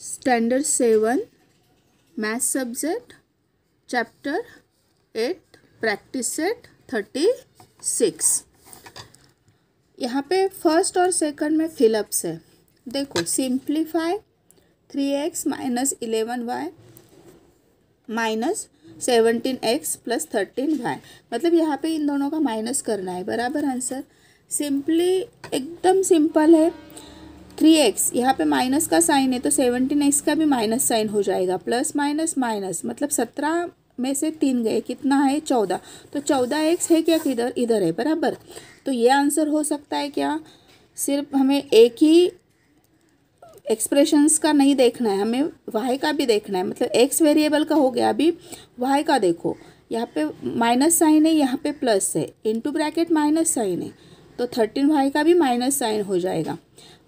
Standard seven math subject chapter eight practice set thirty six यहाँ पे first और second में फिलअप्स है। देखो simplify three x minus eleven y minus seventeen x plus thirteen y मतलब यहाँ पे इन दोनों का माइनस करना है। बराबर आंसर सिंपली एकदम सिंपल है। थ्री एक्स, यहाँ पे माइनस का साइन है तो सेवनटीन एक्स का भी माइनस साइन हो जाएगा, प्लस माइनस माइनस मतलब सत्रह में से तीन गए, कितना है? चौदह। तो चौदह एक्स है क्या किधर? इधर है, बराबर। तो ये आंसर हो सकता है क्या? सिर्फ़ हमें एक ही एक्सप्रेशंस का नहीं देखना है, हमें वाई का भी देखना है मतलब एक्स वेरिएबल का हो गया अभी वाई का देखो। यहाँ पे माइनस साइन है, यहाँ पे प्लस है इनटू ब्रैकेट माइनस साइन है तो थर्टीन वाई का भी माइनस साइन हो जाएगा।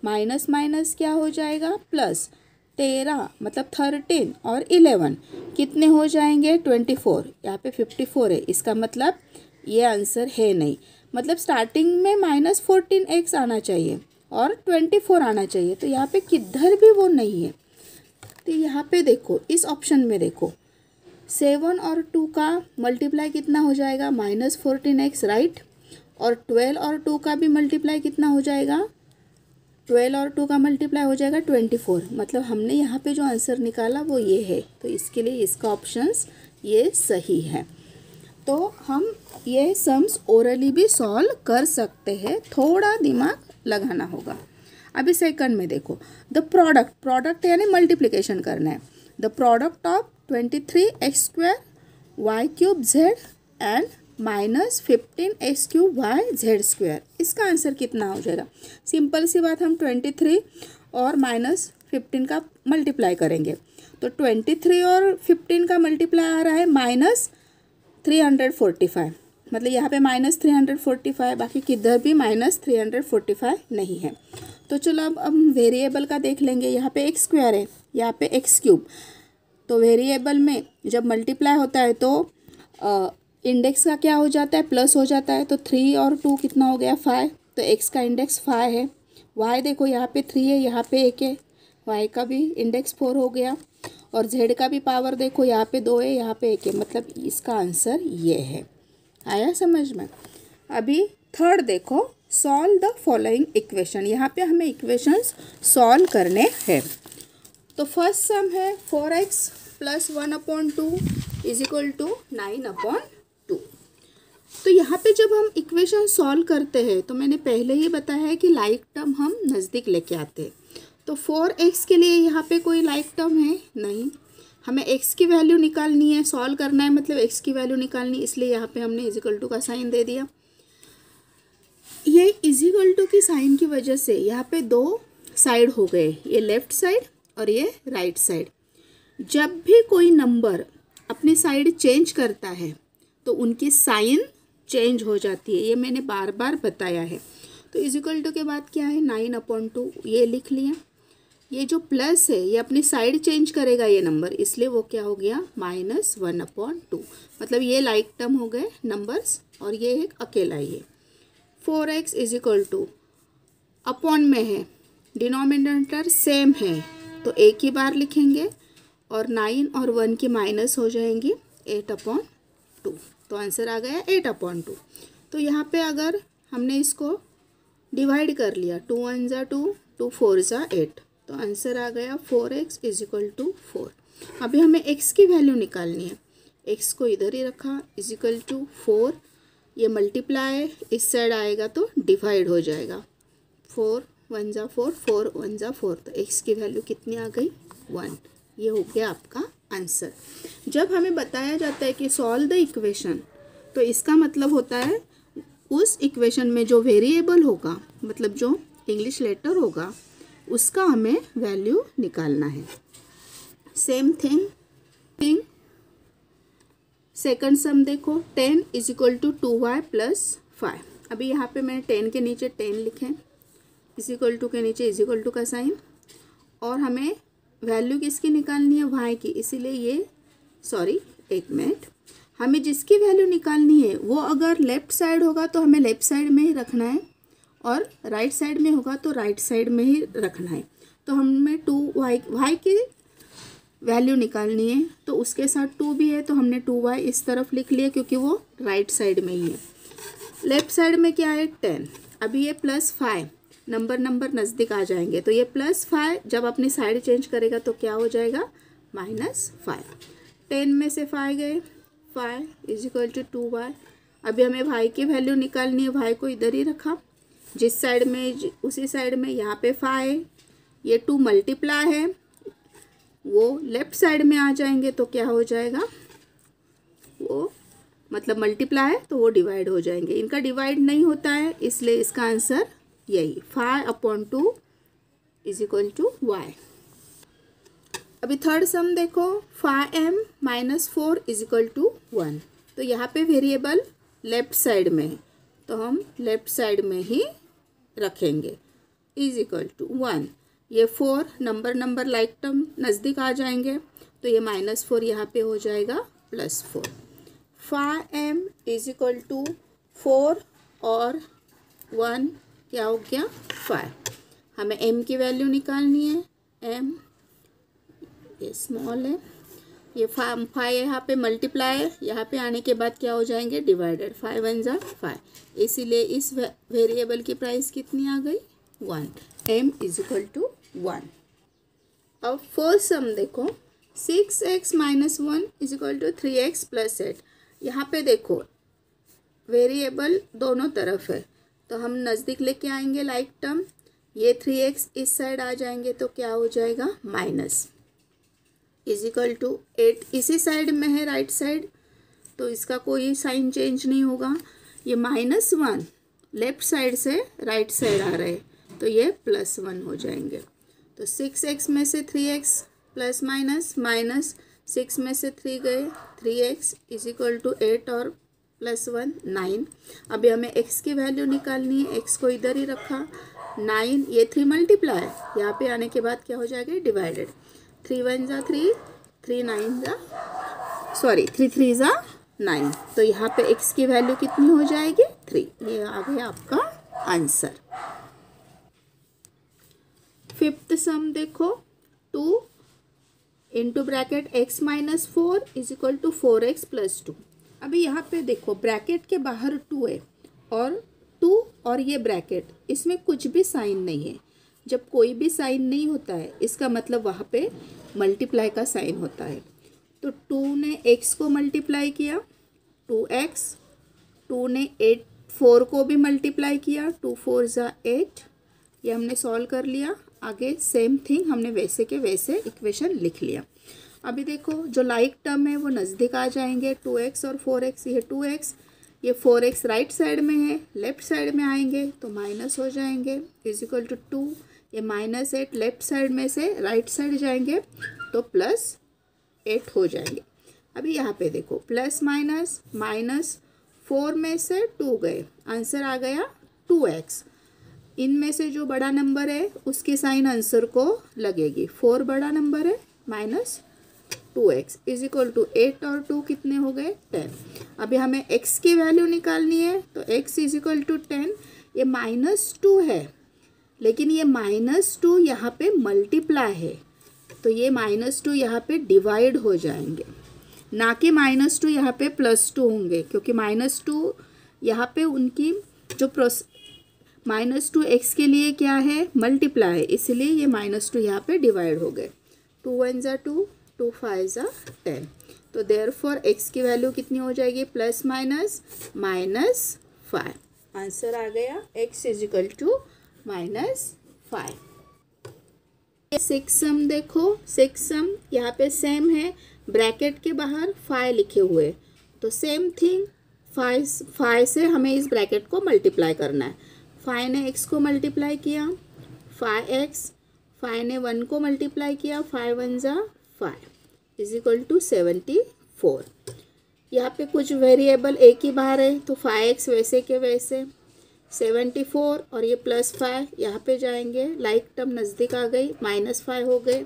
माइनस माइनस क्या हो जाएगा? प्लस तेरह मतलब थर्टीन और इलेवन। कितने हो जाएँगे? ट्वेंटी फोर यहाँ पे फिफ्टी फोर है। इसका मतलब ये आंसर है नहीं। मतलब स्टार्टिंग में माइनस फोर्टीन एक्स आना चाहिए और ट्वेंटी फोर आना चाहिए। तो यहाँ पे किधर भी वो नहीं है। तो यहाँ पे देखो, इस ऑप्शन में देखो। सेवन और टू का मल्टीप्लाई कितना हो जाएगा? माइनस फोर्टीन एक्स राइट और ट्वेल्व और टू का भी मल्टीप्लाई कितना हो जाएगा? ट्वेल्व और टू का मल्टीप्लाई हो जाएगा ट्वेंटी फोर। मतलब हमने यहाँ पे जो आंसर निकाला वो ये है। तो इसके लिए इसका ऑप्शंस ये सही है। तो हम ये सम्स ओरली भी सॉल्व कर सकते हैं। थोड़ा दिमाग लगाना होगा। अभी सेकंड में देखो। द प्रोडक्ट प्रोडक्ट यानी मल्टीप्लिकेशन करना है। The product of twenty three x square y cube z and minus fifteen x cube y z square. इसका आंसर कितना हो जाएगा? सिंपल सी बात, हम ट्वेंटी थ्री और माइनस फिफ्टीन का मल्टीप्लाई करेंगे। तो ट्वेंटी थ्री और फिफ्टीन का मल्टीप्लाई आ रहा है minus three hundred forty five. मतलब यहाँ पे minus three hundred forty five, बाकी किधर भी minus three hundred forty five नहीं है। तो चलो अब हम वेरिएबल का देख लेंगे। यहाँ पे एक्स स्क्वायर है, यहाँ पे एक्स क्यूब। तो वेरिएबल में जब मल्टीप्लाई होता है तो इंडेक्स का क्या हो जाता है? प्लस हो जाता है तो थ्री और टू कितना हो गया? फाइव तो एक्स का इंडेक्स फाइव है। वाई देखो, यहाँ पे थ्री है, यहाँ पे एक है। वाई का भी इंडेक्स फोर हो गया। और जेड का भी पावर देखो, यहाँ पे दो है, यहाँ पे एक है। मतलब इसका आंसर ये है। आया समझ में? अभी थर्ड देखो सॉल्व द फॉलोइंग इक्वेशन यहाँ पे हमें इक्वेशंस सॉल्व करने हैं। तो फ़र्स्ट सम है four x plus one upon two is equal to nine upon तो यहाँ पे जब हम इक्वेशन सॉल्व करते हैं तो मैंने पहले ही बताया है कि लाइक टर्म हम नज़दीक लेके आते हैं। तो फोर एक्स के लिए यहाँ पे कोई लाइक टर्म है? नहीं। हमें एक्स की वैल्यू निकालनी है सॉल्व करना है मतलब एक्स की वैल्यू निकालनी, इसलिए यहाँ पे हमने इजिकल टू का साइन दे दिया। ये इजिकल टू की साइन की वजह से यहाँ पे दो साइड हो गए, ये लेफ़्ट साइड और ये राइट साइड जब भी कोई नंबर अपनी साइड चेंज करता है तो उनकी साइन चेंज हो जाती है, ये मैंने बार बार बताया है। तो इजिकल टू के बाद क्या है? नाइन अपॉन टू, ये लिख लिया। ये जो प्लस है, ये अपनी साइड चेंज करेगा ये नंबर, इसलिए वो क्या हो गया? Minus one upon two. मतलब ये लाइक टर्म हो गए नंबर्स, और ये एक अकेला ये four x is equal to upon में है, डिनोमिनेटर सेम है तो एक ही बार लिखेंगे, और नाइन और वन की माइनस हो जाएँगी, एट अपॉन टू। तो आंसर आ गया एट अपॉन टू तो यहाँ पे अगर हमने इसको डिवाइड कर लिया टू वन ज़ा टू टू फोर ज़ा एट तो आंसर आ गया four x is equal to four अभी हमें एक्स की वैल्यू निकालनी है। एक्स को इधर ही रखा इज़ इक्वल टू फोर ये मल्टीप्लाई इस साइड आएगा तो डिवाइड हो जाएगा। फोर वन ज़ा फोर फोर वन ज़ा फोर तो एक्स की वैल्यू कितनी आ गई? वन ये हो गया आपका आंसर। जब हमें बताया जाता है कि सॉल्व द इक्वेशन तो इसका मतलब होता है उस इक्वेशन में जो वेरिएबल होगा मतलब जो इंग्लिश लेटर होगा, उसका हमें वैल्यू निकालना है। Same thing thing. Second sum देखो, ten is equal to two y plus five. अभी यहाँ पे मैंने टेन के नीचे टेन लिखे, इज़ इक्वल टू के नीचे इज़ इक्वल टू का साइन, और हमें वैल्यू किसकी निकालनी है? वाई की। इसीलिए ये सॉरी एक मिनट हमें जिसकी वैल्यू निकालनी है, वो अगर लेफ़्ट साइड होगा तो हमें लेफ़्ट साइड में ही रखना है और राइट right साइड में होगा तो राइट right साइड में ही रखना है। तो हमें टू वाई वाई की वैल्यू निकालनी है तो उसके साथ टू भी है तो हमने टू वाई इस तरफ़ लिख लिया क्योंकि वो राइट right साइड में ही है। लेफ़्ट साइड में क्या है? टेन अभी ये प्लस फाइव नंबर नंबर नज़दीक आ जाएँगे। तो ये प्लस फाइव जब अपनी साइड चेंज करेगा तो क्या हो जाएगा? माइनस फाइव टेन में से फाइव गए। Five is equal to two y अभी हमें भाई की वैल्यू निकालनी है। भाई को इधर ही रखा। जिस साइड में, उसी साइड में यहाँ पे फाइव ये टू मल्टीप्लाई है। वो लेफ़्ट साइड में आ जाएँगे तो क्या हो जाएगा? वो मतलब मल्टीप्लाई है तो वो डिवाइड हो जाएँगे। इनका डिवाइड नहीं होता है, इसलिए इसका आंसर यही five upon two is equal to y. अभी थर्ड सम देखो five m minus four is equal to one. तो यहाँ पे वेरिएबल लेफ़्ट साइड में है तो हम लेफ़्ट साइड में ही रखेंगे। इज़ इक्वल टू वन ये four number number like term नज़दीक आ जाएँगे तो ये माइनस फोर यहाँ पे हो जाएगा plus four five m is equal to four और वन क्या हो गया? फाइव हमें एम की वैल्यू निकालनी है। एम ये स्मॉल है। ये फाइव फाइव यहाँ पे मल्टीप्लाई है यहाँ पे आने के बाद क्या हो जाएँगे? डिवाइडेड फाइव वन ज़ा फाइव इसीलिए इस वेरिएबल की प्राइस कितनी आ गई? One m is equal to one अब फ़र्स्ट सम देखो। Six x minus one is equal to three x plus eight यहाँ पे देखो। वेरिएबल दोनों तरफ़ है। तो हम नज़दीक लेके आएँगे लाइक टर्म ये थ्री एक्स इस साइड आ जाएँगे तो क्या हो जाएगा? Minus is equal to eight इसी साइड में है राइट साइड तो इसका कोई साइन चेंज नहीं होगा। ये माइनस वन लेफ़्ट साइड से राइट साइड आ रहे तो ये प्लस वन हो जाएँगे। तो सिक्स एक्स में से three x plus minus minus six में से थ्री गए। Three x is equal to eight और प्लस वन, नाइन। अभी हमें एक्स की वैल्यू निकालनी है एक्स को इधर ही रखा। नाइन, ये थ्री मल्टीप्लाई यहाँ पे आने के बाद क्या हो जाएगा? डिवाइडेड थ्री वन ज़ा थ्री थ्री नाइन ज़ा सॉरी थ्री थ्री ज़ा नाइन तो यहाँ पे एक्स की वैल्यू कितनी हो जाएगी? थ्री ये आ गया आपका आंसर फिफ्थ सम देखो। Two into bracket x minus four is equal to four x plus two अभी यहाँ पे देखो ब्रैकेट के बाहर टू है और टू और ये ब्रैकेट इसमें कुछ भी साइन नहीं है। जब कोई भी साइन नहीं होता है, इसका मतलब वहाँ पे मल्टीप्लाई का साइन होता है। तो टू ने एक्स को मल्टीप्लाई किया टू एक्स टू ने एट फोर को भी मल्टीप्लाई किया टू फोर ज़ा एट ये हमने सॉल्व कर लिया। आगे सेम थिंग हमने वैसे के वैसे इक्वेशन लिख लिया। अभी देखो, जो लाइक टर्म है, वो नज़दीक आ जाएँगे। टू एक्स और फोर एक्स ये टू एक्स ये फोर एक्स राइट साइड में है लेफ़्ट साइड में आएँगे तो माइनस हो जाएँगे। इज़ इक्वल टू टू ये माइनस एट लेफ़्ट साइड में से राइट साइड जाएँगे तो प्लस एट हो जाएँगे। अभी यहाँ पे देखो प्लस माइनस माइनस फोर में से टू गए। आंसर आ गया टू एक्स इनमें से जो बड़ा नंबर है, उसकी साइन आंसर को लगेगी। फोर बड़ा नंबर है minus two x is equal to eight और टू कितने हो गए? टेन अभी हमें एक्स की वैल्यू निकालनी है तो x is equal to ten ये माइनस टू है, लेकिन ये माइनस टू यहाँ पे मल्टीप्लाई है तो ये माइनस टू यहाँ पे डिवाइड हो जाएँगे। ना कि माइनस टू यहाँ पे प्लस टू होंगे, क्योंकि माइनस टू यहाँ पे उनकी जो प्रोस माइनस टू एक्स के लिए क्या है? मल्टीप्लाई है, इसलिए ये माइनस टू यहाँ पे डिवाइड हो गए। टू वन ज़ा टू टू फाइव ज़ा टेन। तो देयर फॉर एक्स की वैल्यू कितनी हो जाएगी? Plus minus minus five answer आ गया। X is equal to minus five six sum देखो। सिक्स सम यहाँ पे सेम है। ब्रैकेट के बाहर फाइव लिखे हुए। तो सेम थिंग फाइव फाइव से हमें इस ब्रैकेट को मल्टीप्लाई करना है। फाइव ने एक्स को मल्टीप्लाई किया। फाइव एक्स फाइव ने वन को मल्टीप्लाई किया। फाइव वन ज़ा five is equal to seventy four यहाँ पे कुछ वेरिएबल एक ही बाहर है तो फाइव एक्स वैसे के वैसे सेवेंटी फोर और ये प्लस फाइव यहाँ पे जाएँगे लाइक टर्म नज़दीक आ गई माइनस फाइव हो गए।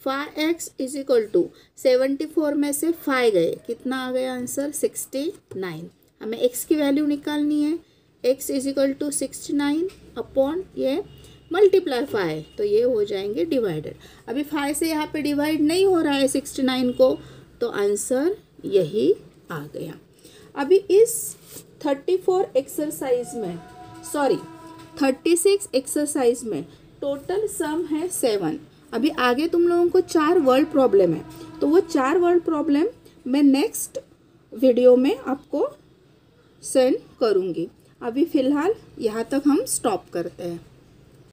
Five x is equal to seventy four में से फाइव गए। कितना आ गया आंसर सिक्सटी नाइन हमें एक्स की वैल्यू निकालनी है। X is equal to sixty nine upon ये मल्टीप्लाई फाइव तो ये हो जाएँगे डिवाइडेड अभी फाइव से यहाँ पे डिवाइड नहीं हो रहा है सिक्सटी नाइन को तो आंसर यही आ गया. अभी इस थर्टी फोर एक्सरसाइज में सॉरी थर्टी सिक्स एक्सरसाइज में टोटल सम है सेवन अभी आगे तुम लोगों को चार वर्ड प्रॉब्लम है तो वो चार वर्ड प्रॉब्लम मैं नेक्स्ट वीडियो में आपको सेंड करूँगी. अभी फ़िलहाल यहाँ तक हम स्टॉप करते हैं.